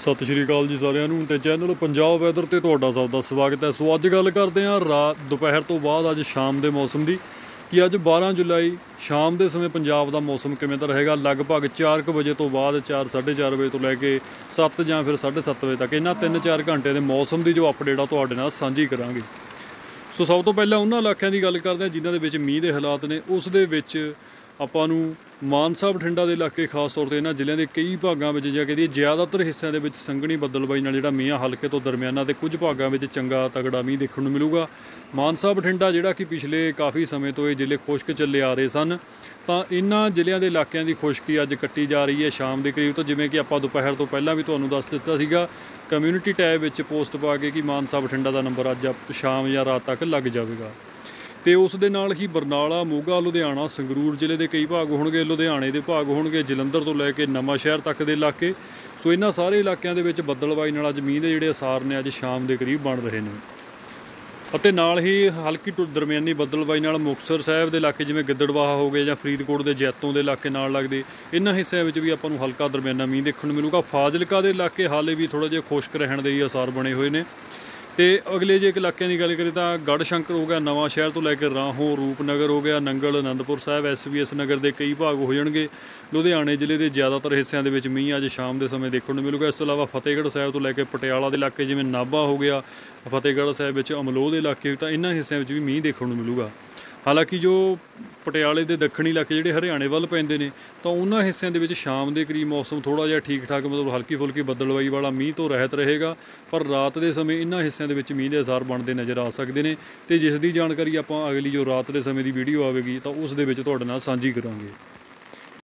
ਸਤਿ ਸ਼੍ਰੀ ਅਕਾਲ ਜੀ ਸਾਰਿਆਂ ਨੂੰ ਤੇ ਚੈਨਲ ਪੰਜਾਬ ਵੈਦਰ ਤੇ ਤੁਹਾਡਾ ਸਭ ਦਾ ਸਵਾਗਤ ਹੈ। ਸੋ ਅੱਜ ਗੱਲ ਕਰਦੇ ਹਾਂ ਰਾਤ ਦੁਪਹਿਰ ਤੋਂ ਬਾਅਦ ਅੱਜ ਸ਼ਾਮ ਦੇ ਮੌਸਮ ਦੀ, ਕਿ ਅੱਜ 12 ਜੁਲਾਈ ਸ਼ਾਮ ਦੇ ਸਮੇਂ ਪੰਜਾਬ ਦਾ ਮੌਸਮ ਕਿਵੇਂ ਦਾ ਰਹੇਗਾ? ਲਗਭਗ 4:00 ਵਜੇ ਤੋਂ ਬਾਅਦ 4 4:30 ਵਜੇ ਤੋਂ ਲੈ ਕੇ 7 ਜਾਂ ਫਿਰ 7:30 ਵਜੇ ਤੱਕ ਇਹਨਾਂ 3-4 ਘੰਟੇ ਦੇ ਮੌਸਮ ਦੀ ਜੋ ਅਪਡੇਟ ਆ ਤੁਹਾਡੇ ਨਾਲ ਸਾਂਝੀ ਕਰਾਂਗੇ। ਸੋ ਸਭ ਤੋਂ ਪਹਿਲਾਂ ਉਹਨਾਂ ਇਲਾਕਿਆਂ ਦੀ ਗੱਲ ਕਰਦੇ ਹਾਂ ਜਿਨ੍ਹਾਂ ਦੇ ਵਿੱਚ ਮੀਂਹ ਦੇ ਹਾਲਾਤ ਨੇ, ਉਸ ਦੇ ਵਿੱਚ ਆਪਾਂ ਨੂੰ ਮਾਨਸਾ ਬਠਿੰਡਾ ਦੇ ਇਲਾਕੇ ਖਾਸ ਤੌਰ ਤੇ ਇਹਨਾਂ ਜ਼ਿਲ੍ਹਿਆਂ ਦੇ ਕਈ ਭਾਗਾਂ ਵਿੱਚ ਜਾਂ ਕਹਦੀ ਜ਼ਿਆਦਾਤਰ ਹਿੱਸਿਆਂ ਦੇ ਵਿੱਚ ਸੰਘਣੀ ਬੱਦਲਬਾਈ ਨਾਲ ਜਿਹੜਾ ਮੀਂਹ ਹਲਕੇ ਤੋਂ ਦਰਮਿਆਨਾ ਤੇ ਕੁਝ ਭਾਗਾਂ ਵਿੱਚ ਚੰਗਾ ਤਗੜਾ ਮੀਂਹ ਦੇਖਣ ਨੂੰ ਮਿਲੂਗਾ। ਮਾਨਸਾ ਬਠਿੰਡਾ ਜਿਹੜਾ ਕਿ ਪਿਛਲੇ ਕਾਫੀ ਸਮੇਂ ਤੋਂ ਇਹ ਜ਼ਿਲ੍ਹੇ ਖੁਸ਼ਕ ਚੱਲੇ ਆ ਰਹੇ ਸਨ, ਤਾਂ ਇਹਨਾਂ ਜ਼ਿਲ੍ਹਿਆਂ ਦੇ ਇਲਾਕਿਆਂ ਦੀ ਖੁਸ਼ਕੀ ਅੱਜ ਕੱਟੀ ਜਾ ਰਹੀ ਹੈ ਸ਼ਾਮ ਦੇ ਕਰੀਬ ਤੋਂ, ਜਿਵੇਂ ਕਿ ਆਪਾਂ ਦੁਪਹਿਰ ਤੋਂ ਪਹਿਲਾਂ ਵੀ ਤੁਹਾਨੂੰ ਦੱਸ ਦਿੱਤਾ ਸੀਗਾ। ਕਮਿਊਨਿਟੀ ਟੈਬ ਵਿੱਚ ਪੋਸਟ ਪਾ ਕੇ ਕਿ ਮਾਨਸਾ ਬਠਿੰਡਾ ਦਾ ਨੰਬਰ ਅੱਜ ਆਪ- ਸ਼ਾਮ ਜਾਂ ਰਾਤ ਤੱਕ ਲੱਗ ਜਾਵੇਗਾ। ਤੇ ਉਸ ਦੇ ਨਾਲ ਹੀ ਬਰਨਾਲਾ, ਮੋਗਾ, ਲੁਧਿਆਣਾ, ਸੰਗਰੂਰ ਜ਼ਿਲ੍ਹੇ ਦੇ ਕਈ ਭਾਗ ਹੋਣਗੇ। ਲੁਧਿਆਣੇ ਦੇ ਭਾਗ ਹੋਣਗੇ, ਜਲੰਧਰ ਤੋਂ ਲੈ ਕੇ ਨਵਾਂ ਸ਼ਹਿਰ ਤੱਕ ਦੇ ਇਲਾਕੇ। ਸੋ ਇਹਨਾਂ ਸਾਰੇ ਇਲਾਕਿਆਂ ਦੇ ਵਿੱਚ ਬੱਦਲਬਾਈ ਨਾਲ ਅੱਜ ਮੀਂਹ ਦੇ ਜਿਹੜੇ ਅਸਾਰ ਨੇ ਅੱਜ ਸ਼ਾਮ ਦੇ ਕਰੀਬ ਬਣ ਰਹੇ ਨੇ। ਅਤੇ ਨਾਲ ਹੀ ਹਲਕੀ ਤੋਂ ਦਰਮਿਆਨੀ ਬੱਦਲਬਾਈ ਨਾਲ ਮੁਕਤਸਰ ਸਾਹਿਬ ਦੇ ਇਲਾਕੇ ਜਿਵੇਂ ਗਿੱਦੜਵਾਹਾ ਹੋ ਗਏ ਜਾਂ ਫਰੀਦਕੋਟ ਦੇ ਜੈਤੋਂ ਦੇ ਇਲਾਕੇ ਨਾਲ ਲੱਗਦੇ, ਇਹਨਾਂ ਹਿੱਸਿਆਂ ਵਿੱਚ ਵੀ ਆਪਾਂ ਨੂੰ ਹਲਕਾ ਦਰਮਿਆਨਾ ਮੀਂਹ ਦੇਖਣ ਨੂੰ ਮਿਲੂਗਾ। ਫਾਜ਼ਿਲਕਾ ਦੇ ਇਲਾਕੇ ਹਾਲੇ ਵੀ ਥੋੜਾ ਜਿਹਾ ਖੁਸ਼ਕ ਰਹਿਣ ਦੇ ਹੀ ਅਸਾਰ ਬਣੇ ਹੋਏ ਨੇ। ਤੇ ਅਗਲੇ ਜੇ ਇਲਾਕਿਆਂ ਦੀ ਗੱਲ ਕਰੀ ਤਾਂ ਗੜ੍ਹ ਸ਼ੰਕਰ ਹੋ ਗਿਆ, ਨਵਾਂ ਸ਼ਹਿਰ ਤੋਂ ਲੈ ਕੇ ਰਾਹੋਂ ਰੂਪਨਗਰ ਹੋ ਗਿਆ, ਨੰਗਲ, ਅਨੰਦਪੁਰ ਸਾਹਿਬ ਐਸਵੀਐਸ ਨਗਰ ਦੇ ਕਈ ਭਾਗ ਹੋ ਜਾਣਗੇ। ਲੁਧਿਆਣੇ ਜ਼ਿਲ੍ਹੇ ਦੇ ਜ਼ਿਆਦਾਤਰ ਹਿੱਸਿਆਂ ਦੇ ਵਿੱਚ ਮੀਂਹ ਅੱਜ ਸ਼ਾਮ ਦੇ ਸਮੇਂ ਦੇਖਣ ਨੂੰ ਮਿਲੂਗਾ। ਇਸ ਤੋਂ ਇਲਾਵਾ ਫਤਿਹਗੜ੍ਹ ਸਾਹਿਬ ਤੋਂ ਲੈ ਕੇ ਪਟਿਆਲਾ ਦੇ ਇਲਾਕੇ ਜਿਵੇਂ ਨਾਭਾ ਹੋ ਗਿਆ, ਫਤਿਹਗੜ੍ਹ ਸਾਹਿਬ ਵਿੱਚ ਅਮਲੋਹ ਦੇ ਇਲਾਕੇ ਤਾਂ ਇਹਨਾਂ ਹਿੱਸਿਆਂ ਵਿੱਚ ਵੀ ਮੀਂਹ ਦੇਖਣ ਨੂੰ ਮਿਲੂਗਾ। ਹਾਲਾਂਕਿ ਜੋ ਪਟਿਆਲੇ ਦੇ ਦੱਖਣੀ ਇਲਾਕੇ ਜਿਹੜੇ ਹਰਿਆਣੇ ਵੱਲ ਪੈਂਦੇ ਨੇ, ਤਾਂ ਉਹਨਾਂ ਹਿੱਸਿਆਂ ਦੇ ਵਿੱਚ ਸ਼ਾਮ ਦੇ ਕਰੀਬ ਮੌਸਮ ਥੋੜਾ ਜਿਹਾ ਠੀਕ ਠਾਕ ਮਤਲਬ ਹਲਕੀ ਫੁਲਕੀ ਬੱਦਲਵਾਈ ਵਾਲਾ ਮੀਂਹ ਤੋਂ ਰਹਿਤ ਰਹੇਗਾ, ਪਰ ਰਾਤ ਦੇ ਸਮੇਂ ਇਹਨਾਂ ਹਿੱਸਿਆਂ ਦੇ ਵਿੱਚ ਮੀਂਹ ਦੇ ਅਸਰ ਬਣਦੇ ਨਜ਼ਰ ਆ ਸਕਦੇ ਨੇ ਤੇ ਜਿਸ ਦੀ ਜਾਣਕਾਰੀ ਆਪਾਂ ਅਗਲੀ ਜੋ ਰਾਤ ਦੇ ਸਮੇਂ ਦੀ ਵੀਡੀਓ ਆਵੇਗੀ, ਤਾਂ ਉਸ ਦੇ ਵਿੱਚ ਤੁਹਾਡੇ ਨਾਲ ਸਾਂਝੀ ਕਰਾਂਗੇ।